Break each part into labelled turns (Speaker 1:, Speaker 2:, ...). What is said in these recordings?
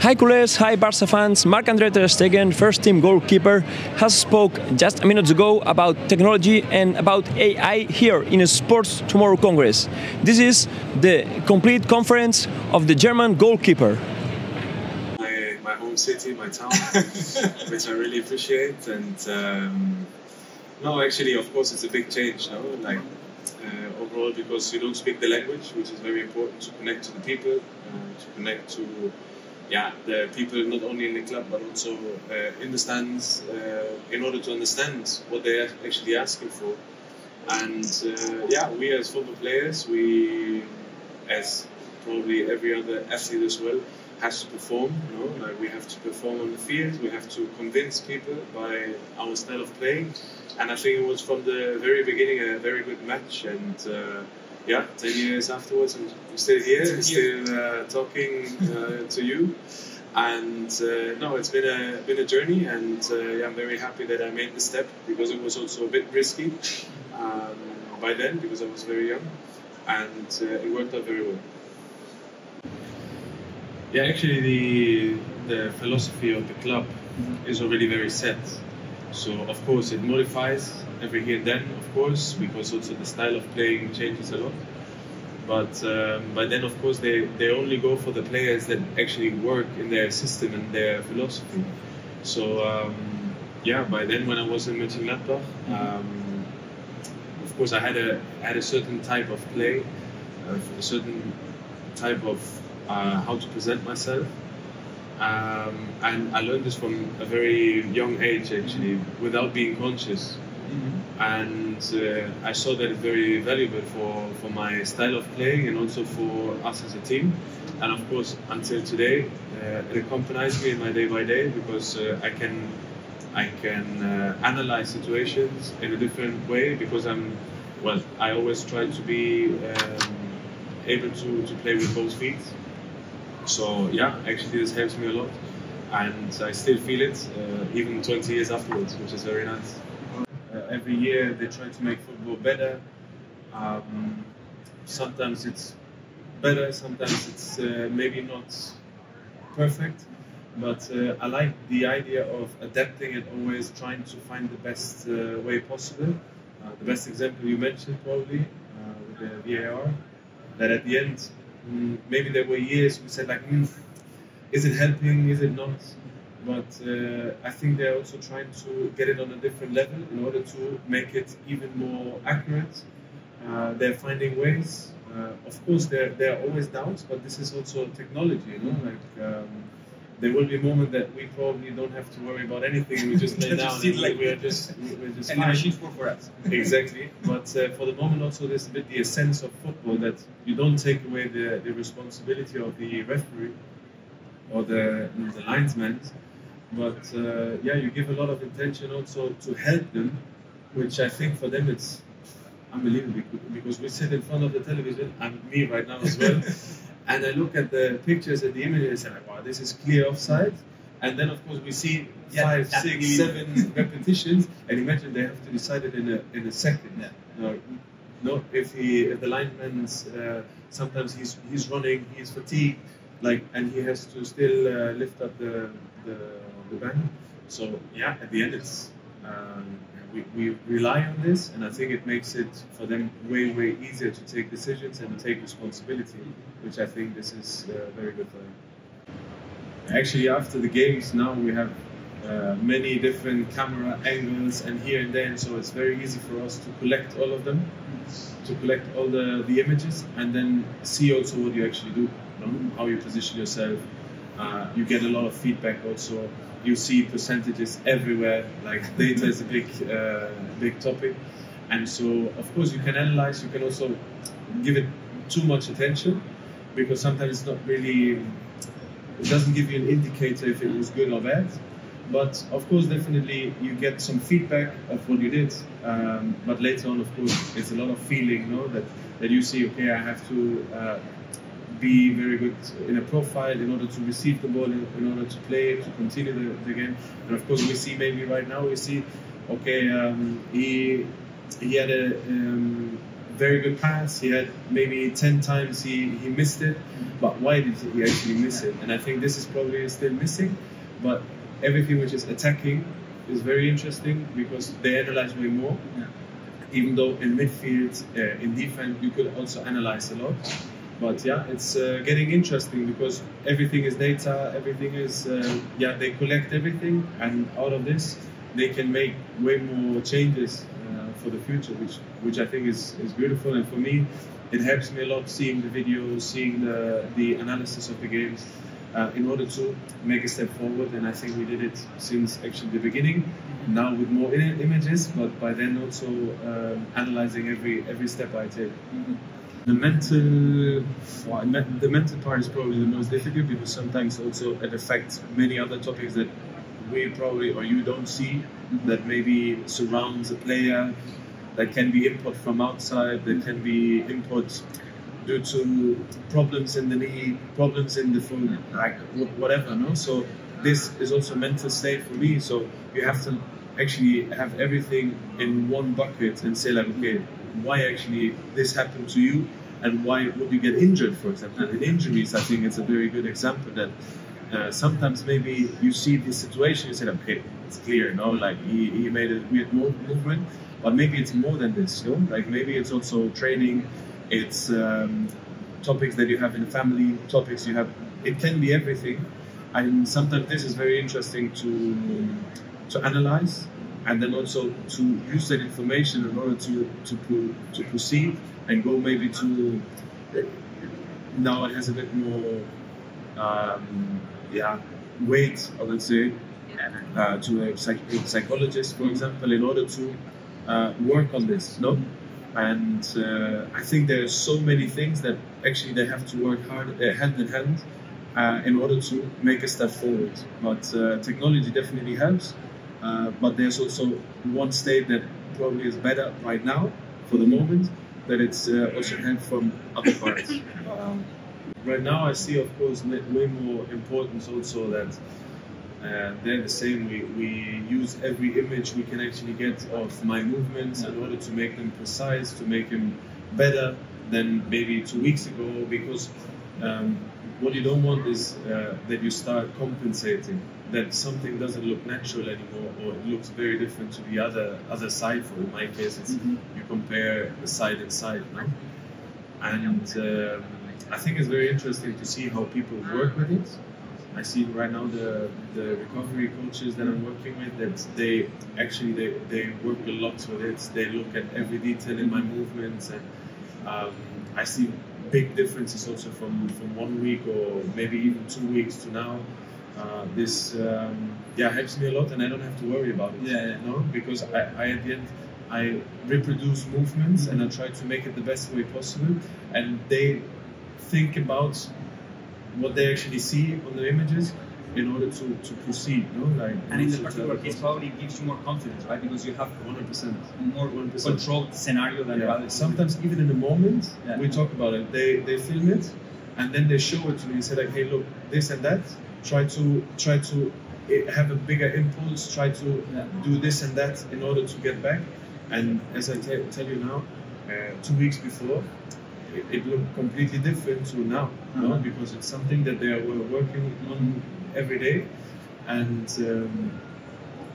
Speaker 1: Hi Culés, hi Barca fans. Marc-André Ter Stegen, first team goalkeeper, has spoke just a minute ago about technology and about AI here in a Sports Tomorrow Congress. This is the complete conference of the German goalkeeper.
Speaker 2: My, my home city, my town, which I really appreciate. And um, no, actually, of course, it's a big change. No, like uh, overall, because you don't speak the language, which is very important to connect to the people, uh, to connect to yeah, the people not only in the club but also uh, in the stands uh, in order to understand what they're actually asking for. And uh, yeah, we as football players, we, as probably every other athlete as well, has to perform. You know? like we have to perform on the field. We have to convince people by our style of playing. And I think it was from the very beginning a very good match. And uh, yeah, 10 years afterwards, I'm still here, still uh, talking uh, to you. And uh, no, it's been a been a journey, and uh, yeah, I'm very happy that I made the step because it was also a bit risky um, by then because I was very young, and uh, it worked out very well. Yeah, actually, the the philosophy of the club is already very set. So of course it modifies every here and then, of course, because also the style of playing changes a lot. But um, by then, of course, they, they only go for the players that actually work in their system and their philosophy. So um, yeah, by then when I was in Mönchengladbach, um, of course I had a had a certain type of play, uh, a certain type of uh, how to present myself. Um, and I learned this from a very young age, actually, without being conscious. Mm-hmm. And uh, I saw that it's very valuable for, for my style of playing and also for us as a team. And of course, until today, uh, it accompanies me in my day by day because uh, I can I can uh, analyze situations in a different way because I'm well. I always try to be um, able to, to play with both feet. So yeah, actually this helps me a lot, and I still feel it uh, even 20 years afterwards, which is very nice. Uh, every year they try to make football better. Um, sometimes it's better, sometimes it's uh, maybe not perfect, but uh, I like the idea of adapting and always trying to find the best uh, way possible. Uh, the best example you mentioned probably with the VAR, that at the end maybe there were years we said like, mm, is it helping? Is it not? But uh, I think they're also trying to get it on a different level in order to make it even more accurate. Uh, they're finding ways. Uh, of course, there there are always doubts, but this is also technology. You know, like. Um, there will be a moment that we probably don't have to worry about anything. We just lay down and like we are just we're just
Speaker 3: and fine. the machines work for us.
Speaker 2: exactly. But uh, for the moment, also there's a bit the essence of football that you don't take away the, the responsibility of the referee or the the linesman, but uh, yeah, you give a lot of attention also to help them, which I think for them it's unbelievable because we sit in front of the television and me right now as well. and I look at the pictures and the images and I'm like, wow, this is clear offside. And then of course we see yeah, five, six, seven repetitions, and imagine they have to decide it in a in a second.
Speaker 3: Yeah.
Speaker 2: No, no, if he if the lineman's uh, sometimes he's he's running, he's fatigued, like, and he has to still uh, lift up the the, the bank. So yeah, at the end it's. Um, we, we rely on this, and I think it makes it for them way, way easier to take decisions and to take responsibility, which I think this is uh, very good for them. Actually, after the games, now we have uh, many different camera angles and here and there, and so it's very easy for us to collect all of them, to collect all the, the images, and then see also what you actually do, how you position yourself. Uh, you get a lot of feedback also you see percentages everywhere. Like data is a big, uh, big topic, and so of course you can analyze. You can also give it too much attention because sometimes it's not really. It doesn't give you an indicator if it was good or bad. But of course, definitely you get some feedback of what you did. Um, but later on, of course, it's a lot of feeling, you know, that, that you see, okay, I have to uh, be very good in a profile in order to receive the ball, in, in order to play, to continue the, the, game. And of course, we see maybe right now we see, okay, um, he he had a um, very good pass. He had maybe 10 times he, he missed it, but why did he actually miss it? And I think this is probably still missing, but everything which is attacking is very interesting because they analyze way more.
Speaker 3: Yeah.
Speaker 2: Even though in midfield, uh, in defense, you could also analyze a lot. But yeah, it's uh, getting interesting because everything is data, everything is, uh, yeah, they collect everything, and out of this, they can make way more changes uh, for the future, which which I think is, is beautiful. And for me, it helps me a lot seeing the videos, seeing the, the analysis of the games uh, in order to make a step forward. And I think we did it since actually the beginning. Now with more i- images, but by then also um, analyzing every every step I take. The mental, well, me- the mental part is probably the most difficult because sometimes also it affects many other topics that we probably or you don't see that maybe surrounds a player. That can be input from outside. That can be input due to problems in the knee, problems in the foot, like whatever. No, so this is also mental state for me. So you have to actually have everything in one bucket and say like, okay, why actually this happened to you, and why would you get injured, for example? In injuries, I think it's a very good example that. Uh, sometimes maybe you see this situation, you say, okay, it's clear, no, like he, he made a weird move, movement, but maybe it's more than this, you know? like maybe it's also training, it's um, topics that you have in the family, topics you have. It can be everything, and sometimes this is very interesting to to analyze, and then also to use that information in order to to to proceed and go maybe to. Now it has a bit more, um, yeah, weight. I would say uh, to a, psych- psychologist, for example, in order to uh, work on this. No, and uh, I think there are so many things that actually they have to work hard uh, hand in hand uh, in order to make a step forward. But uh, technology definitely helps. Uh, but there's also one state that probably is better right now for the moment that it's uh, also help from other parts. Um, right now, I see, of course, way more importance also that uh, they're the same. We, we use every image we can actually get of my movements in order to make them precise, to make them better than maybe two weeks ago. Because um, what you don't want is uh, that you start compensating, that something doesn't look natural anymore, or it looks very different to the other other side. For in my case, it's
Speaker 3: Mhm.
Speaker 2: you compare the side and side, no? and um, I think it's very interesting to see how people work with it. I see right now the the recovery coaches that I'm working with that they actually they, they work a lot with it. They look at every detail in my movements and um, I see big differences also from, from one week or maybe even two weeks to now. Uh, this um, yeah helps me a lot and I don't have to worry about it.
Speaker 3: Yeah, yeah.
Speaker 2: No, because I, I at the end I reproduce movements and I try to make it the best way possible and they think about what they actually see on the images in order to, to proceed, no? Like
Speaker 3: And in the particular case, probably gives you more confidence, right? Because you have
Speaker 2: 100%.
Speaker 3: more
Speaker 2: 100%.
Speaker 3: controlled scenario than
Speaker 2: Yeah.
Speaker 3: rather
Speaker 2: Sometimes even in the moment
Speaker 3: Yeah.
Speaker 2: we talk about it. They they film it and then they show it to me and say like, hey, look, this and that. Try to try to eh, have a bigger impulse. Try to
Speaker 3: Yeah.
Speaker 2: do this and that in order to get back. And as I te- tell you now, uh, two weeks before, it, it looked completely different to now, no? Because it's something that they were working on every day, and. Um,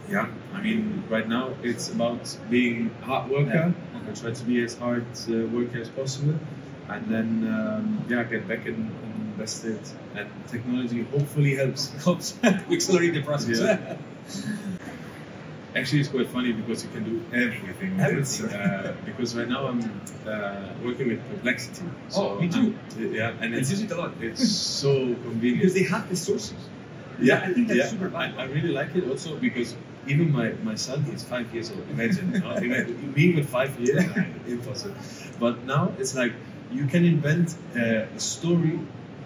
Speaker 2: yeah, I mean, right now it's about being a hard worker.
Speaker 3: Yeah.
Speaker 2: I try to be as hard uh, worker as possible, and then um, yeah, get back in, invested. And technology hopefully helps.
Speaker 3: helps accelerate the process.
Speaker 2: Yeah. Actually, it's quite funny because you can do everything.
Speaker 3: Everything.
Speaker 2: Uh, because right now I'm uh, working with Perplexity.
Speaker 3: Oh, me too.
Speaker 2: I'm- yeah, and
Speaker 3: I
Speaker 2: it's,
Speaker 3: use it a lot.
Speaker 2: it's so convenient.
Speaker 3: because they have the sources.
Speaker 2: Yeah,
Speaker 3: I think that's
Speaker 2: yeah.
Speaker 3: super
Speaker 2: I,
Speaker 3: valuable.
Speaker 2: I really like it also because even my, my son, he's five years old. Imagine, you imagine me with five years, impossible. But now it's like you can invent uh, a story,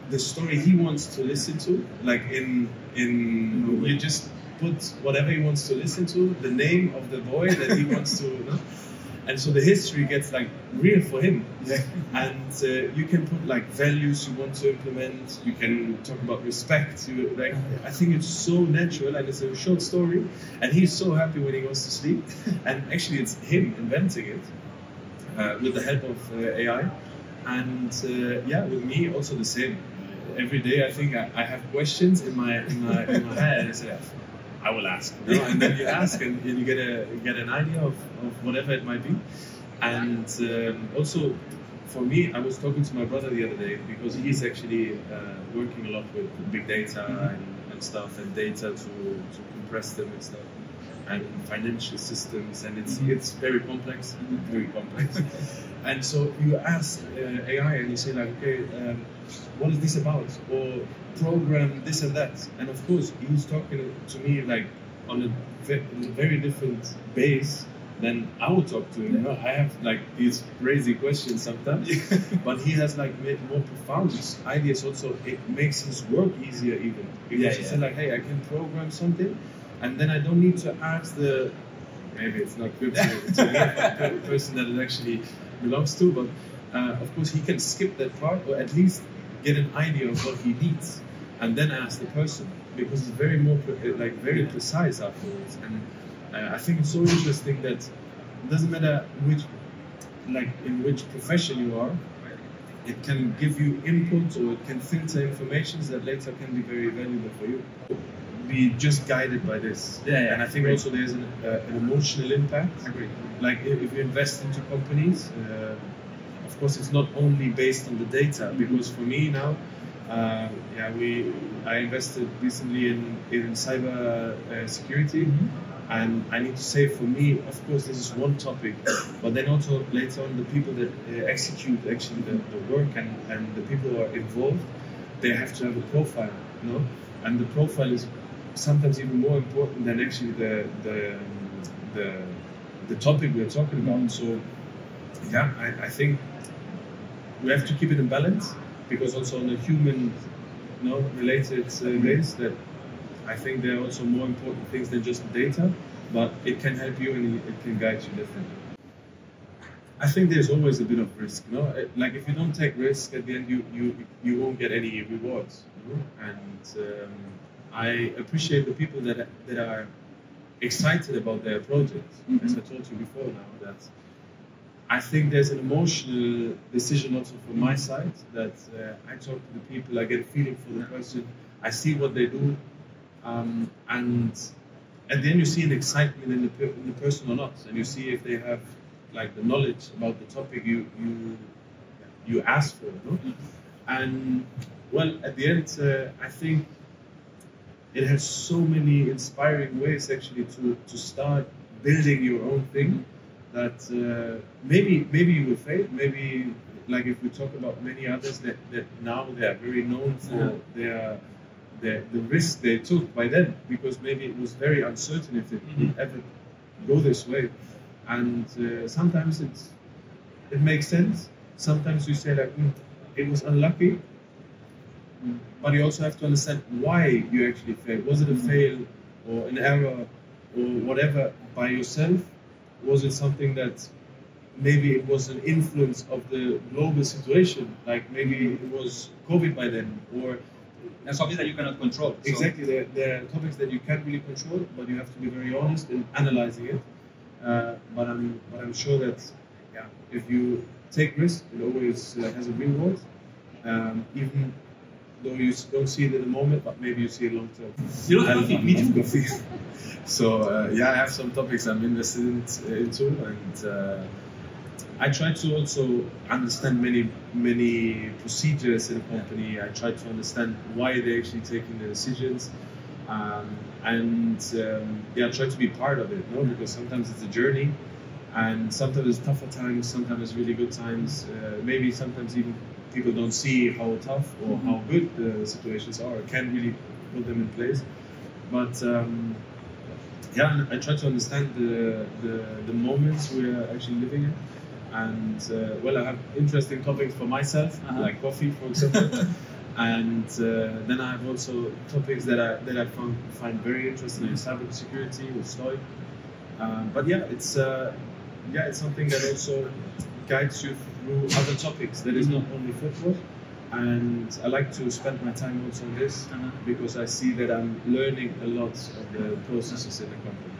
Speaker 2: the story he wants to listen to. Like in in you just put whatever he wants to listen to, the name of the boy that he wants to. You know? And so the history gets like real for him
Speaker 3: Yeah.
Speaker 2: and uh, you can put like values you want to implement. You can talk about respect. You, like I think it's so natural and it's a short story, and he's so happy when he goes to sleep. and actually, it's him inventing it. uh, with the help of uh, AI. And uh, yeah, with me also the same. Every day I think I, I have questions in my in my, in my head. I say, I will ask, you know? and then you ask and, and you get a you get an idea of, of whatever it might be. And um, also for me, I was talking to my brother the other day because he's actually uh, working a lot with big data and, and stuff and data to, to compress them and stuff and financial systems and it's it's very complex, very complex. and so you ask uh, AI and you say like, okay, um, what is this about? Or program this and that. And of course, he's talking to me like on a ve- very different base than I would talk to him. You know, I have like these crazy questions sometimes, but he has like made more profound ideas. Also, it makes his work easier even because
Speaker 3: Yeah,
Speaker 2: he
Speaker 3: yeah.
Speaker 2: said like, hey, I can program something, and then I don't need to ask the maybe it's not good to, to the person that it actually belongs to, but uh, of course he can skip that part or at least get an idea of what he needs and then ask the person because it's very more pre- like very precise afterwards. And uh, I think it's so interesting that it doesn't matter which like in which profession you are it can give you input or it can filter information that later can be very valuable for you be just guided by this
Speaker 3: Yeah, yeah,
Speaker 2: and I think
Speaker 3: great.
Speaker 2: also there's an, uh, an emotional impact
Speaker 3: Agree.
Speaker 2: like if, you invest into companies, uh, of course it's not only based on the data. Because for me now, uh, yeah, we I invested recently in in cyber uh, security, and I need to say for me, of course, this is one topic, but then also later on the people that uh, execute actually the, the work and and the people who are involved, they have to have a profile, you know, and the profile is sometimes even more important than actually the the the the topic we're talking about. So, yeah, I, I think we have to keep it in balance because also on a human, you know, related uh, base, that I think there are also more important things than just data, but it can help you and it can guide you differently. I think there's always a bit of risk, you know. Uh, Like if you don't take risk, at the end you you you won't get any rewards. You know? And um, I appreciate the people that that are excited about their project. As I told you before now, that I think there's an emotional decision also from my side that uh, I talk to the people, I get a feeling for the person, I see what they do, um, and at the end you see an excitement in the, per- in the person or not, and you see if they have like the knowledge about the topic you you you ask for, no? And well, at the end, uh, I think it has so many inspiring ways actually to, to start building your own thing that uh, maybe maybe you will fail. Maybe like if we talk about many others that, that now they are very known for
Speaker 3: Uh-huh.
Speaker 2: their, their the risk they took by then because maybe it was very uncertain if it would ever go this way. And uh, sometimes it's it makes sense. Sometimes you say like "Hmm, it was unlucky but you also have to understand why you actually failed. Was it a fail or an error or whatever by yourself? Was it something that maybe it was an influence of the global situation? Like maybe it was COVID by then, or
Speaker 3: And something that you cannot control. So-
Speaker 2: exactly there, there are topics that you can't really control, but you have to be very honest in analyzing it. Uh, but I'm but I'm sure that yeah, if you take risk, it always uh, has a reward. Um, even though you don't see it in the moment, but maybe you see it long term.
Speaker 3: You don't
Speaker 2: I
Speaker 3: have
Speaker 2: love
Speaker 3: me too.
Speaker 2: coffee. so uh, yeah, I have some topics I'm interested in, into, and uh, I try to also understand many many procedures in a company. I try to understand why they're actually taking the decisions, um, and um, yeah, try to be part of it. No, because sometimes it's a journey, and sometimes it's tougher times, sometimes it's really good times. Uh, maybe sometimes even people don't see how tough or how good the situations are. Can't really put them in place, but. Um, yeah, I try to understand the, the, the moments we're actually living in. And uh, well, I have interesting topics for myself,
Speaker 3: Uh-huh.
Speaker 2: like coffee, for example. and uh, then I have also topics that I that I found, find very interesting, like cybersecurity with Stoic. Um, but yeah, it's uh, yeah, it's something that also guides you through other topics that is not only football. And I like to spend my time also on this
Speaker 3: Uh-huh.
Speaker 2: because I see that I'm learning a lot of the processes in the company.